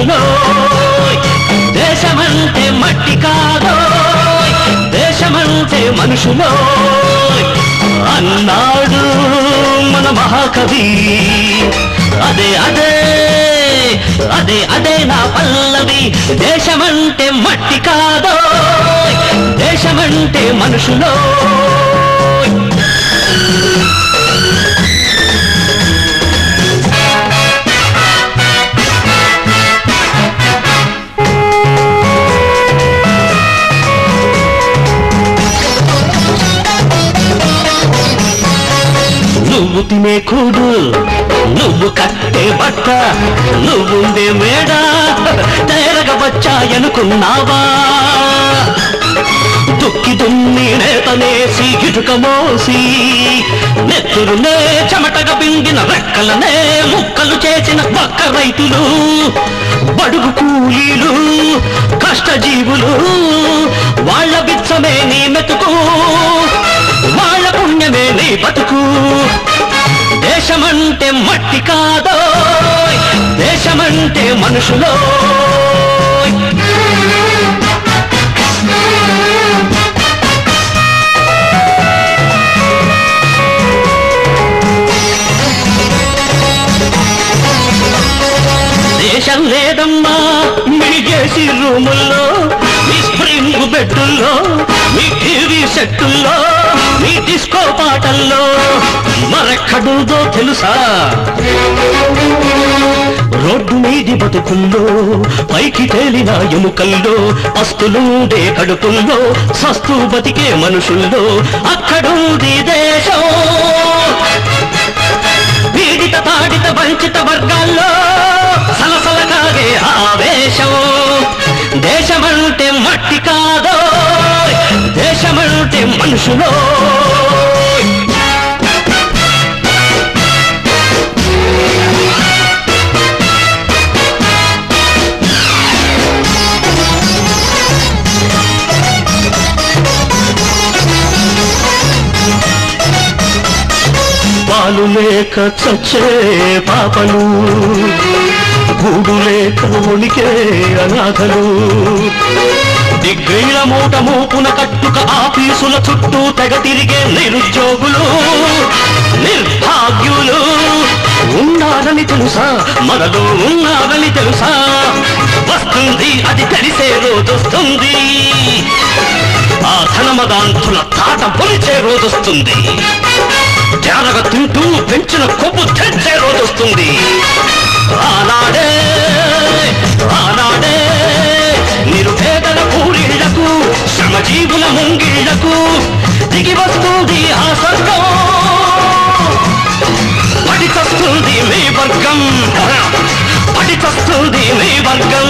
మట్టిలో దేశమంటే మట్టి కాదో దేశమంటే మనుషులో అన్నాడు మన మహాకవి. అదే అదే అదే అదే నా పల్లవి. దేశమంటే మట్టి కాదో దేశమంటే మనుషులో నువ్వు తినే కూడు నువ్వు కట్టే బట్ట నువ్వుండే మేడ తేరగవచ్చాయనుకున్నావా దుక్కి దున్ని నేతనేసి ఇటుక మోసి నెత్తురునే చెమటగా పిండిన రెక్కలనే ముక్కలు చేసిన పక్క రైతులు బడుగు కూలీలు కష్టజీవులు వాళ్ళ బిచ్చమే నీ మెతుకు. బతుకు. దేశమంటే మట్టి కాదో దేశమంటే మనుషులో. దేశం లేదమ్మా మిడిగేసి రూముల్లో మీ స్ప్రింగ్ బెడ్డుల్లో మీ టీవీ సెట్టుల్లో. డిస్కో పాటల్లో మరెక్కడుందో తెలుసా? రోడ్డు మీది బతుకుల్లో పైకి తేలిన ఎముకల్లో అస్తులుండే కడుపుల్లో సస్తు బతికే మనుషుల్లో అక్కడుంది దేశం. పీడిత తాడిత వంచిత వర్గాల్లో సలసల కాగే ఆవేశం. దేశమంటే మట్టి కాదో దేశమంటే మనుషులో పాలు లేక చచ్చే పాపలు గూడు లేక ఉనికే అనాథలు. డిగ్రీల మూట మూపున కట్టుక ఆఫీసుల చుట్టూ తెగ తిరిగే నిరుద్యోగులు నిర్భాగ్యులు. ఉన్నారని తెలుసా? మనలో ఉన్నారని తెలుసా? వస్తుంది అది తెలిసే రోజొస్తుంది ఆ ధనమదాంతుల తాట పొలిచే రోజొస్తుంది జారగ తింటూ పెంచిన కొవ్వు తెచ్చే రోజొస్తుంది ఆనాడే ఆనాడే నిరుపేదల పూరిళ్ళకు శ్రమజీవుల ముంగిళ్ళకు దిగి వస్తుంది ఆ స్వర్గం. పడిచస్తుంది మీ వర్గం. పడిచస్తుంది మీ వర్గం.